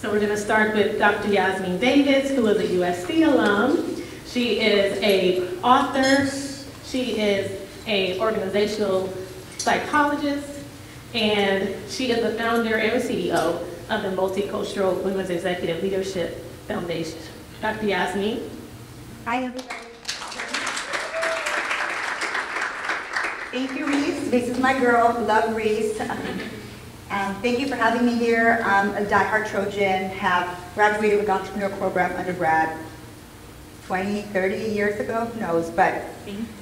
So we're going to start with Dr. Yasmin Davidds, who is a USC alum. She is a author. She is a organizational psychologist, and she is the founder and CEO of the Multicultural Women's Executive Leadership Foundation. Dr. Yasmin. Hi, everybody. Thank you, Reese. This is my girl, love Reese. Um, thank you for having me here. I'm a diehard Trojan, have graduated with entrepreneur program undergrad 20, 30 years ago, who knows, but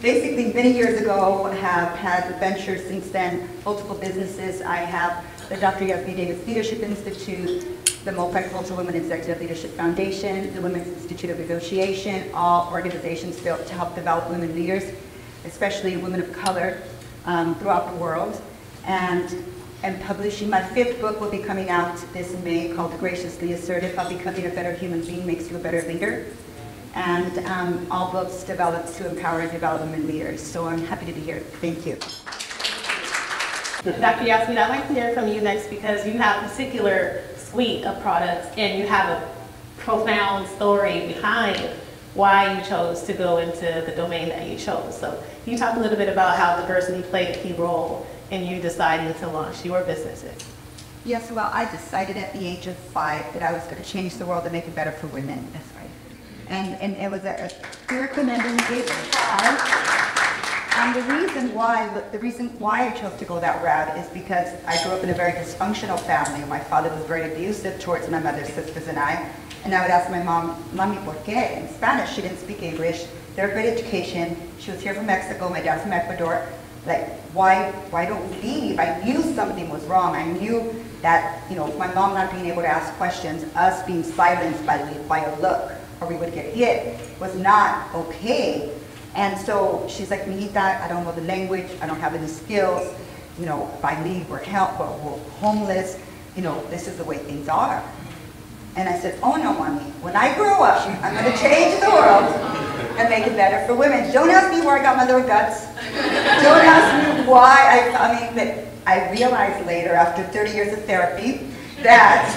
basically many years ago, have had ventures since then, multiple businesses. I have the Dr. Yasmin Davidds Leadership Institute, the Multicultural Women Executive Leadership Foundation, the Women's Institute of Negotiation, all organizations built to help develop women leaders, especially women of color um, throughout the world. And am publishing my fifth book will be coming out this May called Graciously Assertive, How Becoming a Better Human Being Makes You a Better Leader. And um, all books developed to empower and develop women leaders. So I'm happy to be here. Thank you. Dr. Yasmin, I'd like to hear from you next because you have a particular suite of products and you have a profound story behind why you chose to go into the domain that you chose. So can you talk a little bit about how diversity played a key role in you deciding to launch your businesses? Yes, well, I decided at the age of five that I was going to change the world and make it better for women. That's right. And, and it was a, a clear and gave. And the reason why, the reason why I chose to go that route is because I grew up in a very dysfunctional family. My father was very abusive towards my mother, sisters, and I. And I would ask my mom, Mami, ¿por qué? In Spanish, she didn't speak English. They were great education. She was here from Mexico, my dad's from Ecuador. Like, why, why don't we leave? I knew something was wrong. I knew that, you know, my mom not being able to ask questions, us being silenced by, by a look, or we would get hit, was not okay. And so she's like, Mijita, I don't know the language, I don't have any skills, you know, if I leave, we're, help, we're, we're homeless, you know, this is the way things are. And I said, oh no, mommy, when I grow up, I'm gonna change the world and make it better for women. Don't ask me where I got my little guts. Don't ask me why I, I mean, that I realized later, after 30 years of therapy, that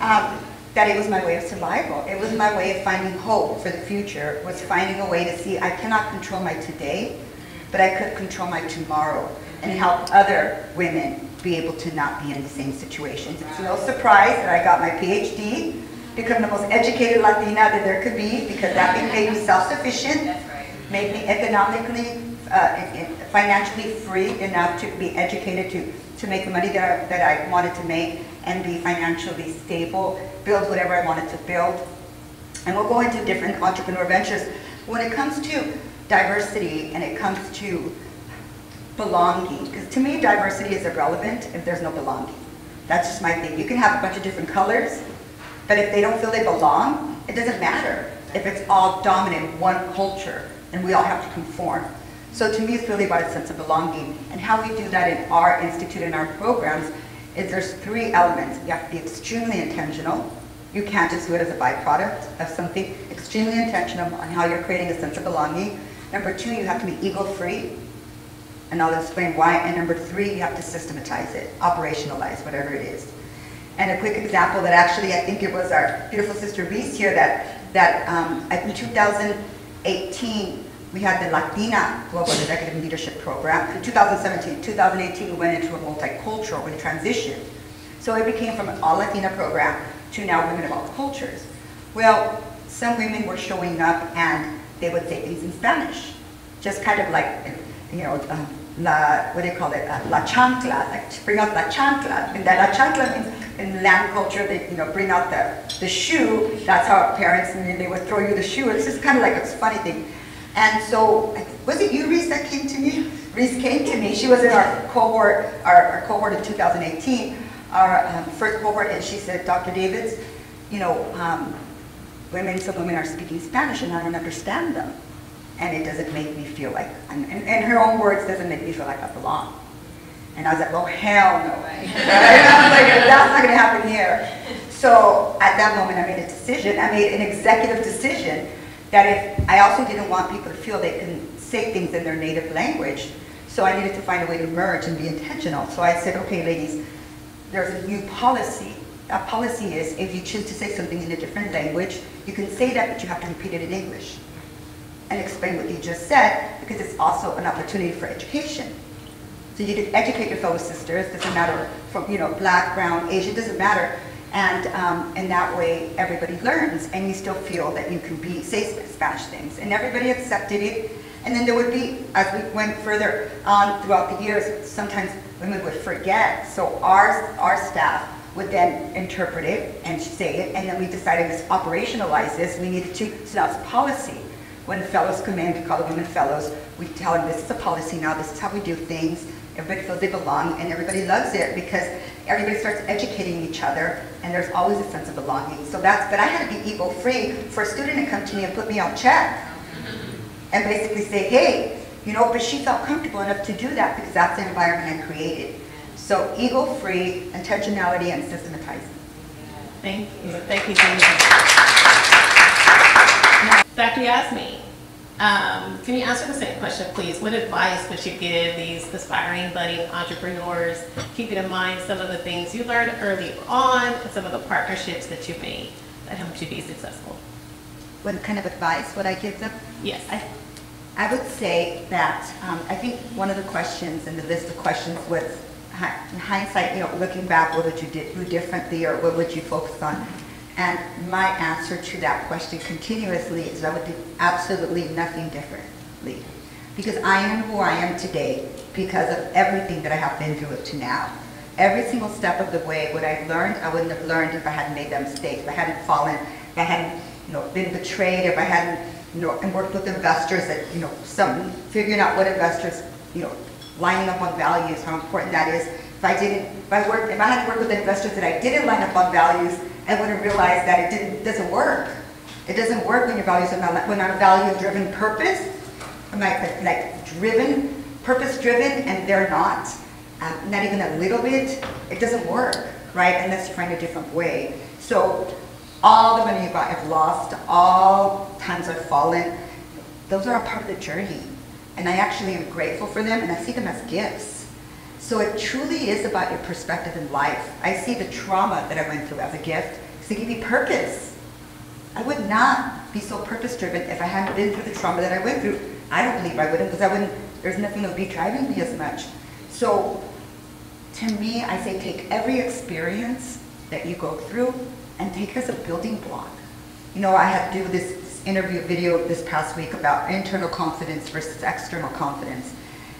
um, that it was my way of survival. It was my way of finding hope for the future, was finding a way to see I cannot control my today, but I could control my tomorrow and help other women be able to not be in the same situations. It's no surprise that I got my PhD, become the most educated Latina that there could be, because that made me self-sufficient, made me economically, uh, financially free enough to be educated to, to make the money that I, that I wanted to make and be financially stable, build whatever I wanted to build. And we'll go into different entrepreneur ventures. When it comes to diversity and it comes to belonging, because to me diversity is irrelevant if there's no belonging. That's just my thing. You can have a bunch of different colors, but if they don't feel they belong, it doesn't matter if it's all dominant one culture and we all have to conform. So to me, it's really about a sense of belonging. And how we do that in our institute and our programs is there's three elements. You have to be extremely intentional. You can't just do it as a byproduct of something. Extremely intentional on how you're creating a sense of belonging. Number two, you have to be ego-free. And I'll explain why. And number three, you have to systematize it, operationalize whatever it is. And a quick example that actually, I think it was our beautiful sister Reese here that, that um, in 2018, we had the Latina Global Executive Leadership Program. In 2017, 2018, we went into a multicultural, we transitioned. So it became from an all Latina program to now women of all cultures. Well, some women were showing up and they would say things in Spanish. Just kind of like, you know, um, la, what do you call it, uh, la chancla, like bring out la chancla. And that la chancla means in land culture, they, you know, bring out the, the shoe. That's how parents, and they would throw you the shoe. It's just kind of like a funny thing. And so, was it you, Reese, that came to me? Reese came to me. She was in our cohort, our, our cohort in 2018, our um, first cohort, and she said, Dr. Davidds, you know, um, women, some women are speaking Spanish and I don't understand them. And it doesn't make me feel like, and in her own words, doesn't make me feel like I belong. And I was like, well, hell no way. Like, that's not going to happen here. So at that moment, I made a decision. I made an executive decision that if I also didn't want people to feel they can say things in their native language, so I needed to find a way to merge and be intentional. So I said, okay, ladies, there's a new policy a policy is if you choose to say something in a different language, you can say that, but you have to repeat it in English and explain what you just said because it's also an opportunity for education. So you can educate your fellow sisters, it doesn't matter from, you know, black, brown, Asian, doesn't matter. And, um, and that way everybody learns and you still feel that you can be, say Spanish things. And everybody accepted it. And then there would be, as we went further on throughout the years, sometimes women would forget. So our, our staff would then interpret it and say it. And then we decided to operationalize this. We needed to, so that's policy. When fellows come in, we call the women fellows, we tell them this is a policy now, this is how we do things. Everybody feels they belong and everybody loves it because everybody starts educating each other and there's always a sense of belonging. So that's, but I had to be ego-free for a student to come to me and put me on check and basically say, hey, you know, but she felt comfortable enough to do that because that's the environment I created. So ego-free, intentionality, and systematizing. Thank you. Thank you, Jennifer. Dr. Yasmin, um, can you answer the same question, please? What advice would you give these aspiring budding entrepreneurs, keeping in mind some of the things you learned early on, and some of the partnerships that you made that helped you be successful? What kind of advice would I give them? Yes. I, I would say that um, I think one of the questions in the list of questions was in hindsight, you know, looking back, what would you do differently or what would you focus on? And my answer to that question continuously is I would do absolutely nothing differently. Because I am who I am today because of everything that I have been through up to now. Every single step of the way, what I've learned, I wouldn't have learned if I hadn't made that mistake, if I hadn't fallen, if I hadn't, you know, been betrayed, if I hadn't, you know, and worked with investors that, you know, some, figuring out what investors, you know, lining up on values, how important that is. If I didn't, if I worked, if I had worked with investors that I didn't line up on values, I would have realized that it doesn't work. It doesn't work when your values are not, when on a value-driven purpose, like, like driven, purpose-driven, and they're not. Um, not even a little bit. It doesn't work, right? Unless you find a different way. So, all the money you got, I've lost, all times I've fallen, those are a part of the journey. And I actually am grateful for them, and I see them as gifts. So it truly is about your perspective in life. I see the trauma that I went through as a gift to give me purpose. I would not be so purpose driven if I hadn't been through the trauma that I went through. I don't believe I wouldn't because I wouldn't, there's nothing that would be driving me as much. So to me, I say take every experience that you go through and take it as a building block. You know, I had to do this interview video this past week about internal confidence versus external confidence.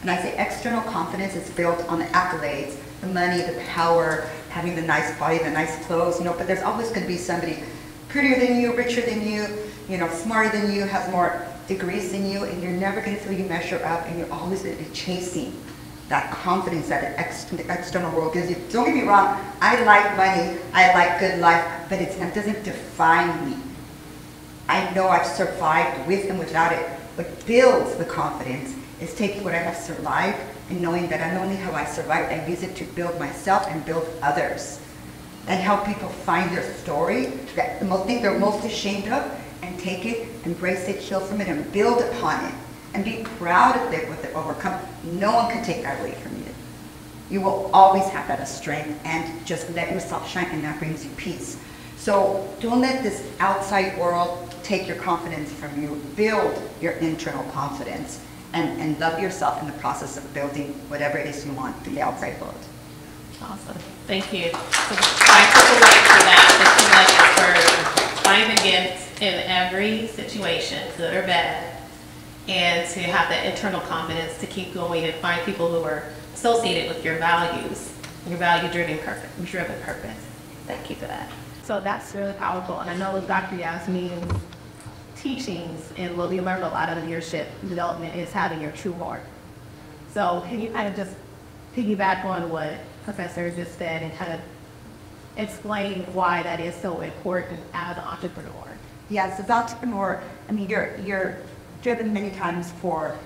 And I say external confidence is built on the accolades, the money, the power, having the nice body, the nice clothes, you know, but there's always going to be somebody prettier than you, richer than you, you know, smarter than you, has more degrees than you, and you're never going to feel you measure up, and you're always going to be chasing that confidence that the, ex- the external world gives you. Don't get me wrong, I like money, I like good life, but it doesn't define me. I know I've survived with and without it. What builds the confidence is taking what I have survived and knowing that not only have I survived, I use it to build myself and build others. And help people find their story, that the thing they're most ashamed of, and take it, embrace it, heal from it, and build upon it. And be proud of it with it overcome. No one can take that away from you. You will always have that strength and just let yourself shine and that brings you peace. So don't let this outside world take your confidence from you. Build your internal confidence and, and love yourself in the process of building whatever it is you want in the outside world. Awesome. Thank you. So I took away from that the two nuggets for find the gift in every situation, good or bad, and to have that internal confidence to keep going and find people who are associated with your values, your value-driven purpose. Driven purpose. Thank you for that. So that's really powerful, and I know with Dr. Yasmin's teachings and what we learned a lot of leadership development is having your true heart. So can you kind of just piggyback on what Professor just said and kind of explain why that is so important as an entrepreneur? Yes, as an entrepreneur, I mean, you're, you're driven many times for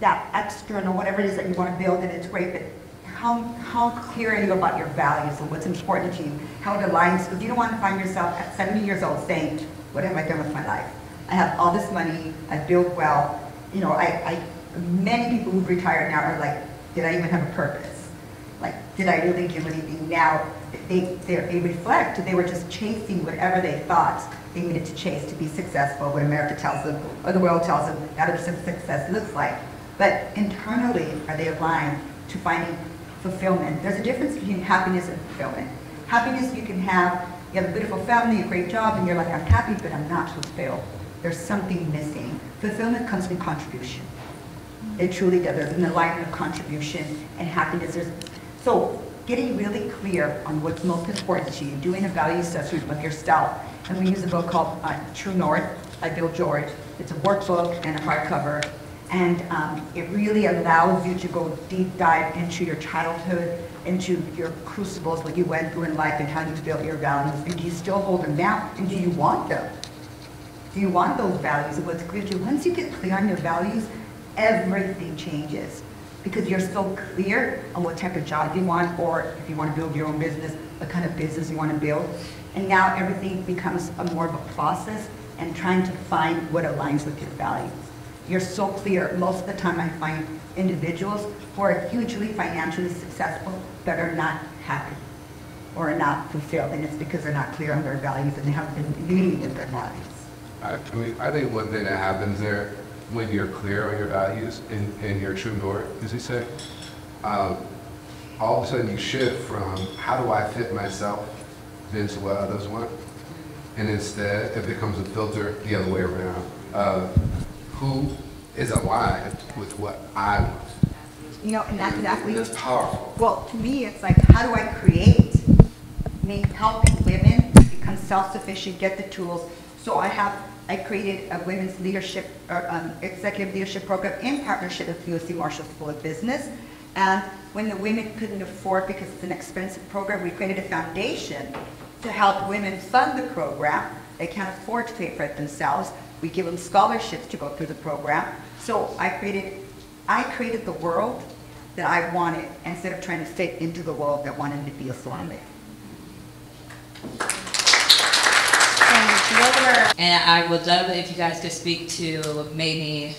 that external, whatever it is that you want to build, and it's great, but how, how clear are you about your values and what's important to you? How it aligns, because you don't want to find yourself at 70 years old saying, what have I done with my life? I have all this money, I build well, you know, I, I, many people who've retired now are like, did I even have a purpose? Like, did I really do anything? Now, they, they they reflect, they were just chasing whatever they thought they needed to chase to be successful, what America tells them, or the world tells them that is what success looks like. But internally, are they aligned to finding fulfillment? There's a difference between happiness and fulfillment. Happiness you can have, you have a beautiful family, a great job, and you're like, I'm happy, but I'm not fulfilled. There's something missing. Fulfillment comes from contribution. It truly does. There's an alignment of contribution and happiness. There's, so getting really clear on what's most important to you, doing a value assessment with yourself. And we use a book called uh, True North by Bill George. It's a workbook and a hardcover. And um, it really allows you to go deep dive into your childhood, into your crucibles, what you went through in life and how you built your values. And do you still hold them now? And do you want them? Do you want those values and what's clear to you? Once you get clear on your values, everything changes because you're so clear on what type of job you want or if you want to build your own business, what kind of business you want to build. And now everything becomes a more of a process and trying to find what aligns with your values. You're so clear. Most of the time I find individuals who are hugely financially successful but are not happy or are not fulfilled. And it's because they're not clear on their values and they haven't been leading with their values. I, I mean, I think one thing that happens there when you're clear on your values and, and your true north, as you say, um, all of a sudden you shift from how do I fit myself into what others want, and instead it becomes a filter the other way around. Uh, who is aligned with what I want? You know, and that's exactly. That's powerful. Well, to me, it's like, how do I create? Me helping women become self-sufficient, get the tools. So I have, I created a women's leadership, or um, executive leadership program in partnership with USC Marshall School of Business. And when the women couldn't afford, because it's an expensive program, we created a foundation to help women fund the program. They can't afford to pay for it themselves. We give them scholarships to go through the program. So I created, I created the world that I wanted instead of trying to fit into the world that wanted to be a Islamic. And I would love it if you guys could speak to maybe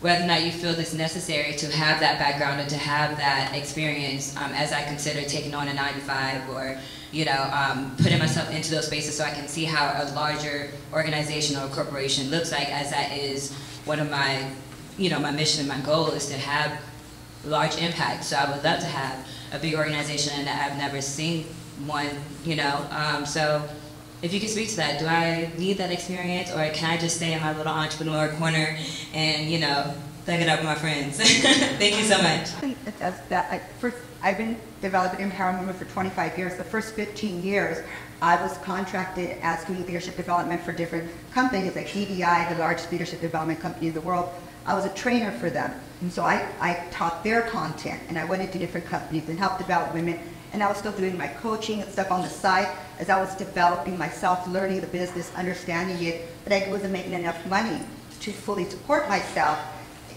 whether or not you feel it's necessary to have that background and to have that experience um, as I consider taking on a 9 to 5 or, you know, um, putting myself into those spaces so I can see how a larger organization or corporation looks like as that is one of my, you know, my mission and my goal is to have large impact. So I would love to have a big organization and I've never seen one, you know. Um, so if you could speak to that, do I need that experience or can I just stay in my little entrepreneur corner and, you know, thug it up with my friends? Thank you so much. That's that, I, first, I've been developing empowerment for 25 years. The first 15 years, I was contracted as doing leadership development for different companies like DDI, the largest leadership development company in the world. I was a trainer for them. And so I, I taught their content and I went into different companies and helped develop women. And I was still doing my coaching and stuff on the side as I was developing myself, learning the business, understanding it, but I wasn't making enough money to fully support myself,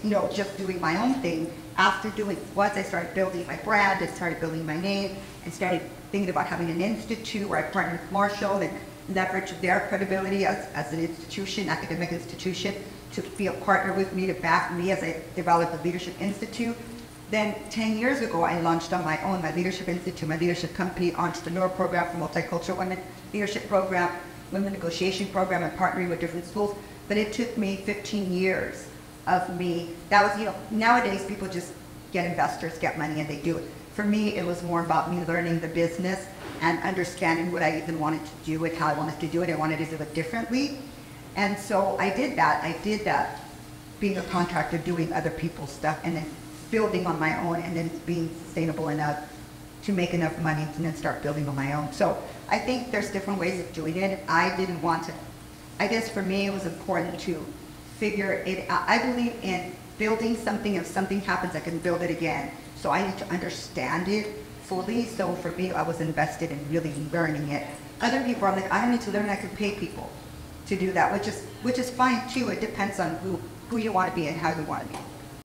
you know, just doing my own thing. After doing what, I started building my brand, I started building my name, and started thinking about having an institute where I partnered with Marshall and leverage their credibility as, as an institution, academic institution, to be a partner with me, to back me as I developed the Leadership Institute. Then 10 years ago, I launched on my own, my Leadership Institute, my leadership company, entrepreneur program for multicultural women, leadership program, women negotiation program, and partnering with different schools. But it took me 15 years of me. That was, you know, nowadays people just get investors, get money, and they do it. For me, it was more about me learning the business and understanding what I even wanted to do it, how I wanted to do it. I wanted to do it differently. And so I did that. I did that, being a contractor, doing other people's stuff, and then building on my own, and then being sustainable enough to make enough money and then start building on my own. So I think there's different ways of doing it. I didn't want to, I guess for me it was important to figure it out. I believe in building something, if something happens, I can build it again. So I need to understand it fully. So for me, I was invested in really learning it. Other people are like, I need to learn, I can pay people to do that, which is, which is fine too. It depends on who, who you want to be and how you want to be.